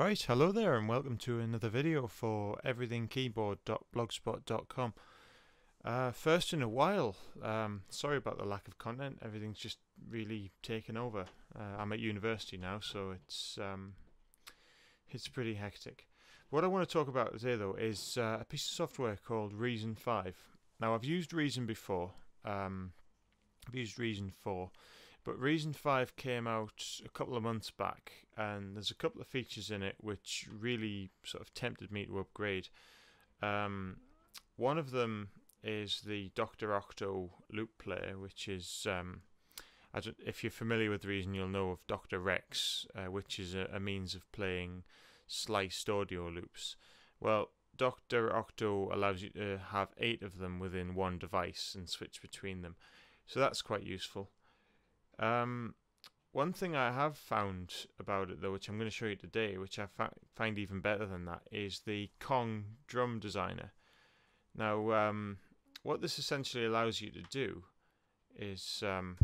Right, hello there and welcome to another video for everythingkeyboard.blogspot.com. Uh, first in a while, um, sorry about the lack of content, everything's just really taken over. Uh, I'm at university now, so it's um, it's pretty hectic. What I want to talk about today though is uh, a piece of software called Reason 5. Now I've used Reason before, um, I've used Reason 4, but Reason 5 came out a couple of months back, and there's a couple of features in it which really sort of tempted me to upgrade. Um, one of them is the Dr. Octo loop player, which is, um, if you're familiar with Reason, you'll know of Dr. Rex, uh, which is a, a means of playing sliced audio loops. Well, Dr. Octo allows you to have eight of them within one device and switch between them. So that's quite useful. Um, one thing I have found about it, though, which I'm going to show you today, which I find even better than that, is the Kong Drum Designer. Now, um, what this essentially allows you to do is um,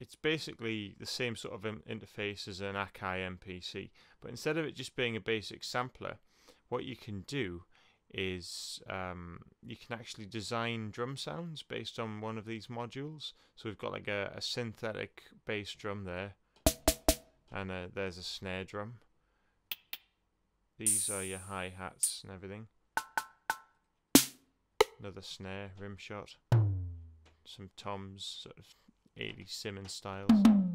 it's basically the same sort of interface as an Akai MPC, but instead of it just being a basic sampler, what you can do is um, you can actually design drum sounds based on one of these modules. So we've got like a, a synthetic bass drum there, and uh, there's a snare drum. These are your hi hats and everything. Another snare, rim shot, some toms, sort of 80s Simmons styles.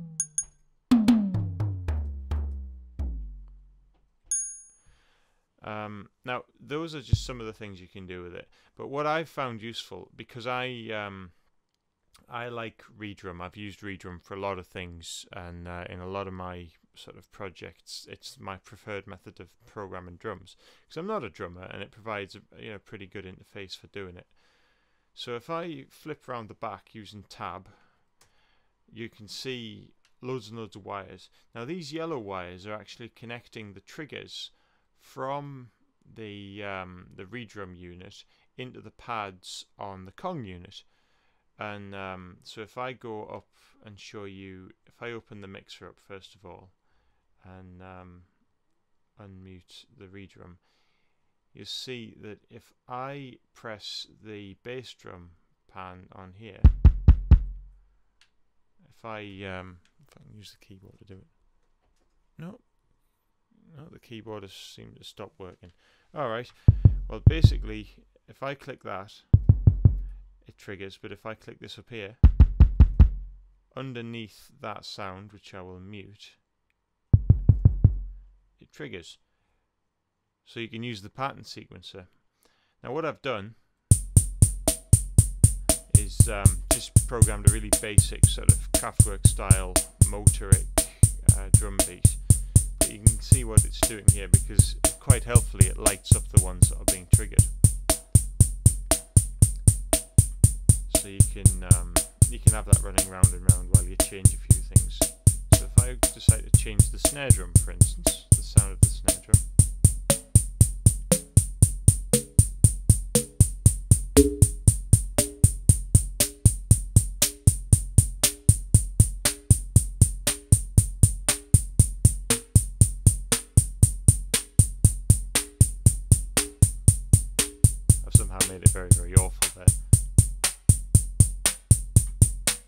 Um, now, those are just some of the things you can do with it. But what I've found useful, because I um, I like Redrum. I've used Redrum for a lot of things, and uh, in a lot of my sort of projects, it's my preferred method of programming drums. Because I'm not a drummer, and it provides a you know, pretty good interface for doing it. So if I flip around the back using Tab, you can see loads and loads of wires. Now these yellow wires are actually connecting the triggers from the um, the redrum unit into the pads on the Kong unit. And um, so if I go up and show you, if I open the mixer up first of all, and um, unmute the redrum, you see that if I press the bass drum pan on here, if I um, if I can use the keyboard to do it, no, no, the keyboard has seemed to stop working. Alright, well basically, if I click that, it triggers, but if I click this up here, underneath that sound, which I will mute, it triggers. So you can use the pattern sequencer. Now what I've done is um, just programmed a really basic sort of Kraftwerk style Motorik uh, drum beat you can see what it's doing here because quite helpfully it lights up the ones that are being triggered. So you can um, you can have that running round and round while you change a few things. So if I decide to change the snare drum for instance, made it very, very awful there.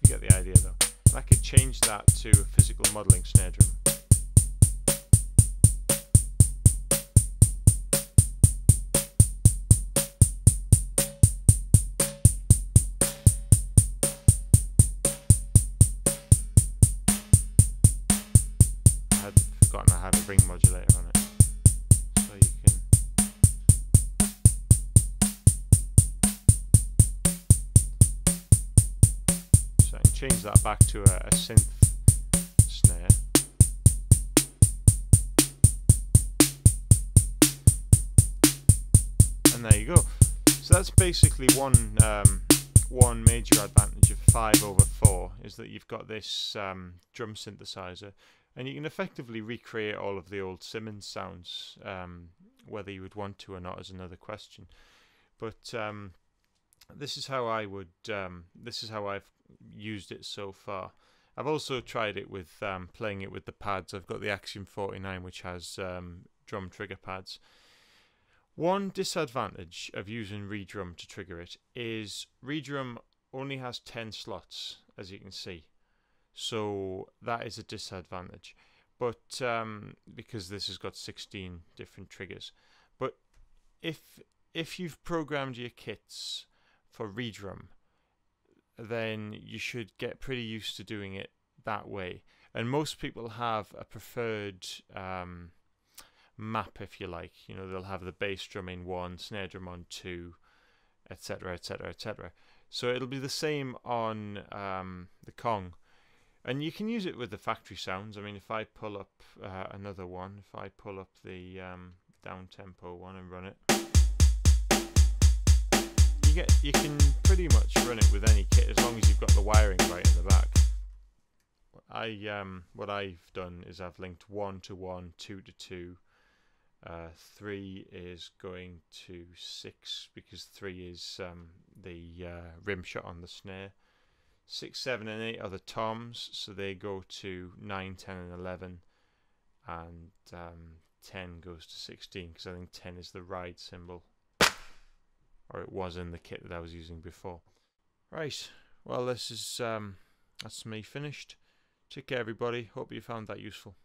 You get the idea though. And I could change that to a physical modelling snare drum. I had forgotten I had a ring modulator on it. Change that back to a, a synth snare. And there you go. So that's basically one um, one major advantage of 5 over 4 is that you've got this um, drum synthesizer and you can effectively recreate all of the old Simmons sounds um, whether you would want to or not is another question but um, this is how I would um, this is how I've used it so far I've also tried it with um, playing it with the pads. I've got the Axiom 49, which has um, drum trigger pads. One disadvantage of using Redrum to trigger it is Redrum only has 10 slots, as you can see. So that is a disadvantage. But um, because this has got 16 different triggers. But if if you've programmed your kits for Redrum, then you should get pretty used to doing it that way. And most people have a preferred um, map, if you like. You know, they'll have the bass drum in one, snare drum on two, etc., etc., etc. So it'll be the same on um, the Kong. And you can use it with the factory sounds. I mean, if I pull up uh, another one, if I pull up the um, down tempo one and run it you get you can pretty much run it with any kit as long as you've got the wiring right in the back. I um what I've done is I've linked one to one, two to two. Uh, three is going to six because three is um, the uh, rim shot on the snare. Six, seven, and eight are the toms, so they go to nine, ten, and eleven, and um, ten goes to sixteen because I think ten is the ride cymbal or it was in the kit that I was using before. Right, well this is um, that's me finished. Take care everybody, hope you found that useful.